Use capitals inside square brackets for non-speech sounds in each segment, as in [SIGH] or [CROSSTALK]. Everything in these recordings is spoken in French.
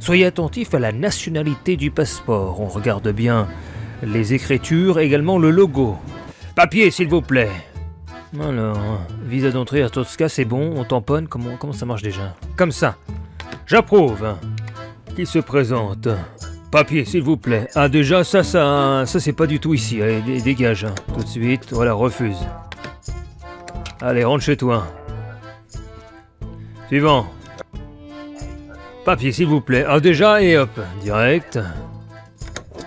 Soyez attentif à la nationalité du passeport. On regarde bien les écritures, également le logo. Papier, s'il vous plaît. Alors, visa d'entrée à Tosca, c'est bon, on tamponne, comment, ça marche déjà? Comme ça. J'approuve. Qui se présente? Papier, s'il vous plaît. Ah, déjà, ça, ça, ça, c'est pas du tout ici. Allez, dé- dégage. hein. Tout de suite. Voilà, refuse. Allez, rentre chez toi. Suivant. Papier, s'il vous plaît. Ah, déjà, et hop, direct.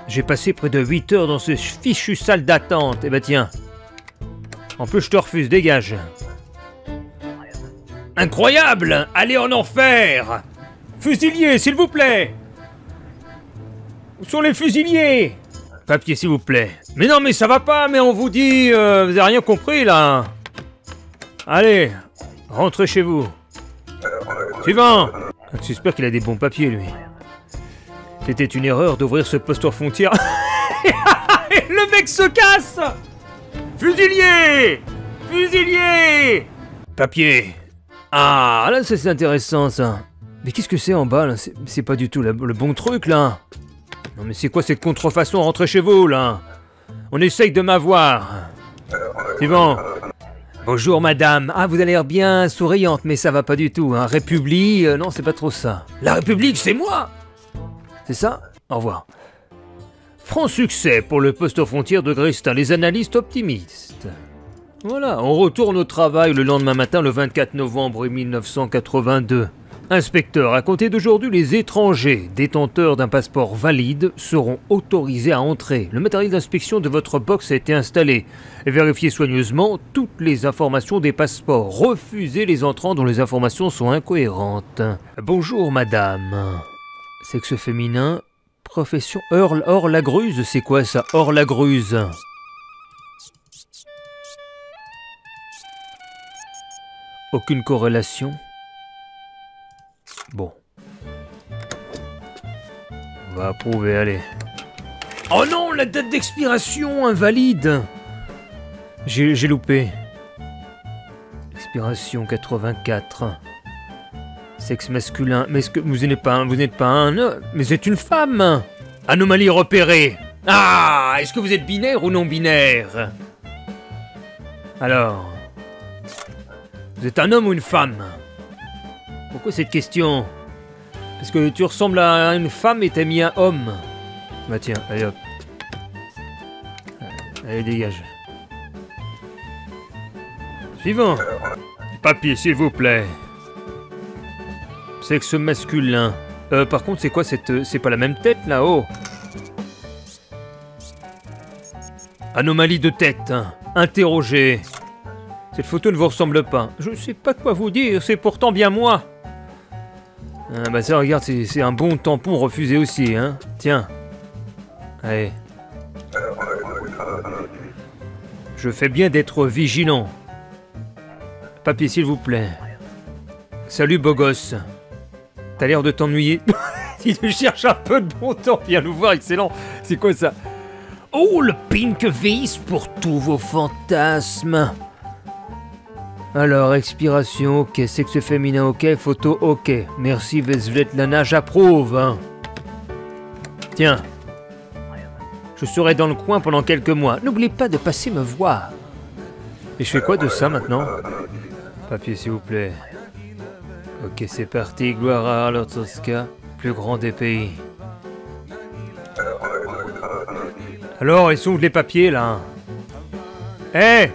J'ai passé près de 8 heures dans ce fichu salle d'attente. Eh ben, tiens. En plus, je te refuse, dégage. Incroyable Allez en enfer Fusilier, s'il vous plaît Où sont les fusiliers? Papier, s'il vous plaît. Mais non, mais ça va pas, mais on vous dit... euh, vous avez rien compris, là Allez, rentrez chez vous. Suivant J'espère qu'il a des bons papiers, lui. C'était une erreur d'ouvrir ce poste frontière. [LAUGHS] Le mec se casse Fusilier Fusilier Papier Ah, là, ça, c'est intéressant, ça. Mais qu'est-ce que c'est en bas, là? C'est c'est pas du tout la- le bon truc, là. Non, mais c'est quoi cette contrefaçon? Rentrez chez vous, là. On essaye de m'avoir. Suivant. Bonjour, madame. Ah, vous avez l'air bien souriante, mais ça va pas du tout, hein. République, euh, non, c'est pas trop ça. La République, c'est moi C'est ça? Au revoir. Franc succès pour le poste aux frontières de Grestin, les analystes optimistes. Voilà, on retourne au travail le lendemain matin, le 24 novembre 1982. Inspecteur, à compter d'aujourd'hui, les étrangers détenteurs d'un passeport valide seront autorisés à entrer. Le matériel d'inspection de votre box a été installé. Vérifiez soigneusement toutes les informations des passeports. Refusez les entrants dont les informations sont incohérentes. Bonjour, madame. Sexe féminin, profession hors, hors la gruse, c'est quoi ça Hors la gruse? Aucune corrélation? Bon. On va approuver, allez. Oh non, la date d'expiration invalide J'ai loupé. Expiration 84. Sexe masculin. Mais est-ce que vous n'êtes pas un, vous n'êtes pas Mais c'est une femme Anomalie repérée Ah Est-ce que vous êtes binaire ou non binaire? Alors Vous êtes un homme ou une femme? Pourquoi cette question? Parce que tu ressembles à une femme et t'as mis un homme. Bah tiens, allez hop. Allez, dégage. Suivant. Papier, s'il vous plaît. Sexe masculin. Euh, par contre, c'est quoi cette... euh, C'est pas la même tête, là-haut? Anomalie de tête. hein. Interrogé. Cette photo ne vous ressemble pas. Je sais pas quoi vous dire, c'est pourtant bien moi. Ah bah ça, regarde, c'est un bon tampon refusé aussi, hein. Tiens. Allez. Je fais bien d'être vigilant. Papier, s'il vous plaît. Salut, beau gosse. T'as l'air de t'ennuyer. [LAUGHS] si tu cherches un peu de bon temps, viens nous voir, excellent. C'est quoi ça? Oh, le pink vis pour tous vos fantasmes. Alors, expiration, ok. Sexe féminin, ok. Photo, ok. Merci, Vesvetlana, j'approuve. hein. Tiens. Je serai dans le coin pendant quelques mois. N'oubliez pas de passer me voir. Et je fais quoi de ça maintenant? Papier, s'il vous plaît. Ok, c'est parti. Gloire à plus grand des pays. Alors, ils sont où les papiers là Eh